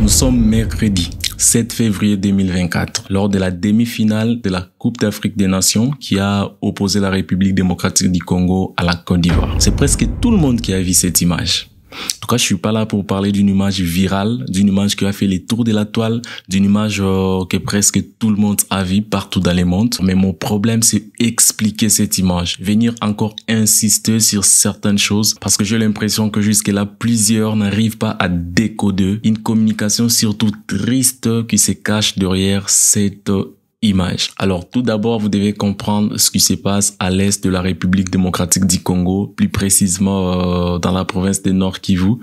Nous sommes mercredi 7 février 2024, lors de la demi-finale de la Coupe d'Afrique des Nations qui a opposé la République démocratique du Congo à la Côte d'Ivoire. C'est presque tout le monde qui a vu cette image. En tout cas, je suis pas là pour parler d'une image virale, d'une image qui a fait les tours de la toile, d'une image euh, que presque tout le monde a vu partout dans le monde. Mais mon problème, c'est expliquer cette image, venir encore insister sur certaines choses, parce que j'ai l'impression que jusque là, plusieurs n'arrivent pas à décoder. Une communication surtout triste qui se cache derrière cette image. Alors tout d'abord, vous devez comprendre ce qui se passe à l'est de la République démocratique du Congo, plus précisément euh, dans la province de Nord Kivu.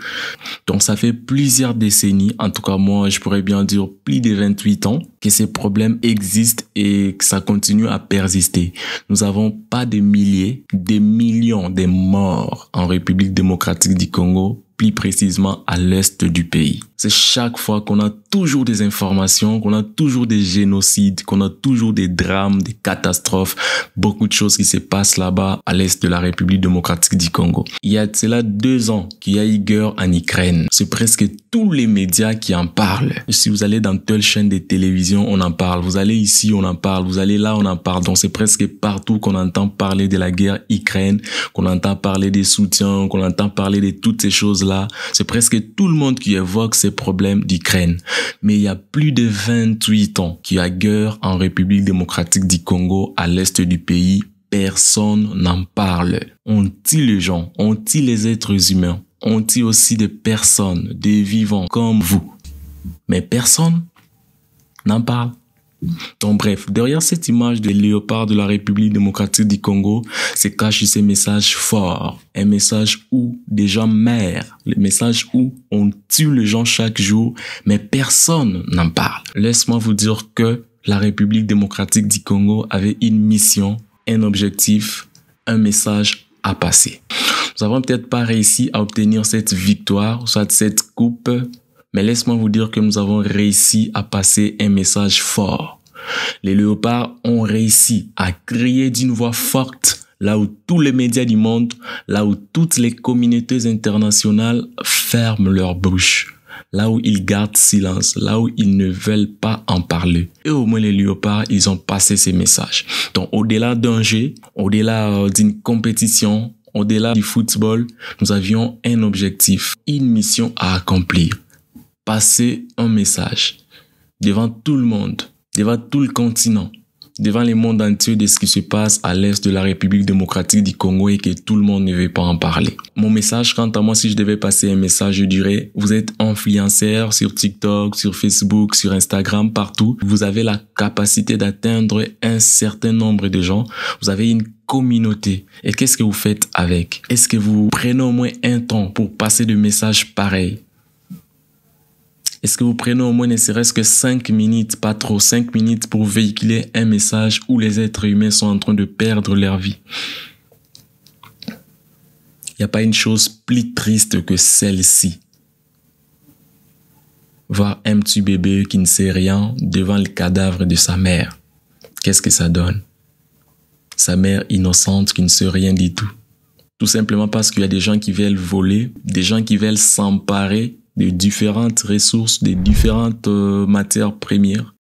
Donc ça fait plusieurs décennies, en tout cas moi je pourrais bien dire plus de 28 ans, que ces problèmes existent et que ça continue à persister. Nous avons pas des milliers, des millions de morts en République démocratique du Congo plus précisément à l'est du pays. C'est chaque fois qu'on a toujours des informations, qu'on a toujours des génocides, qu'on a toujours des drames, des catastrophes, beaucoup de choses qui se passent là-bas à l'est de la République démocratique du Congo. Il y a cela deux ans qu'il y a eu guerre en Ukraine. C'est presque tous les médias qui en parlent. Si vous allez dans telle chaîne de télévision, on en parle. Vous allez ici, on en parle. Vous allez là, on en parle. Donc c'est presque partout qu'on entend parler de la guerre Ukraine, qu'on entend parler des soutiens, qu'on entend parler de toutes ces choses là, c'est presque tout le monde qui évoque problèmes d'Ukraine. Mais il y a plus de 28 ans qu'il y a guerre en République démocratique du Congo à l'est du pays. Personne n'en parle. On tue les gens, on tue les êtres humains, on tue aussi des personnes, des vivants comme vous. Mais personne n'en parle. Donc bref, derrière cette image de léopard de la République démocratique du Congo se cache ce message fort, un message où des gens meurent, le message où on tue les gens chaque jour, mais personne n'en parle. Laisse-moi vous dire que la République démocratique du Congo avait une mission, un objectif, un message à passer. Nous avons peut-être pas réussi à obtenir cette victoire, soit cette coupe, mais laisse-moi vous dire que nous avons réussi à passer un message fort. Les léopards ont réussi à crier d'une voix forte là où tous les médias du monde, là où toutes les communautés internationales ferment leur bouche, là où ils gardent silence, là où ils ne veulent pas en parler. Et au moins les léopards, ils ont passé ces messages. Donc au-delà d'un jeu, au-delà euh, d'une compétition, au-delà du football, nous avions un objectif, une mission à accomplir passer un message devant tout le monde, devant tout le continent, devant le monde entier de ce qui se passe à l'est de la République démocratique du Congo et que tout le monde ne veut pas en parler. Mon message, quant à moi, si je devais passer un message, je dirais, vous êtes influenceur sur TikTok, sur Facebook, sur Instagram, partout. Vous avez la capacité d'atteindre un certain nombre de gens. Vous avez une communauté. Et qu'est-ce que vous faites avec? Est-ce que vous prenez au moins un temps pour passer de messages pareils? Est-ce que vous prenez au moins ne serait-ce que 5 minutes, pas trop, 5 minutes pour véhiculer un message où les êtres humains sont en train de perdre leur vie? Il n'y a pas une chose plus triste que celle-ci. Voir un petit bébé qui ne sait rien devant le cadavre de sa mère. Qu'est-ce que ça donne? Sa mère innocente qui ne sait rien du tout. Tout simplement parce qu'il y a des gens qui veulent voler, des gens qui veulent s'emparer des différentes ressources, des différentes euh, matières premières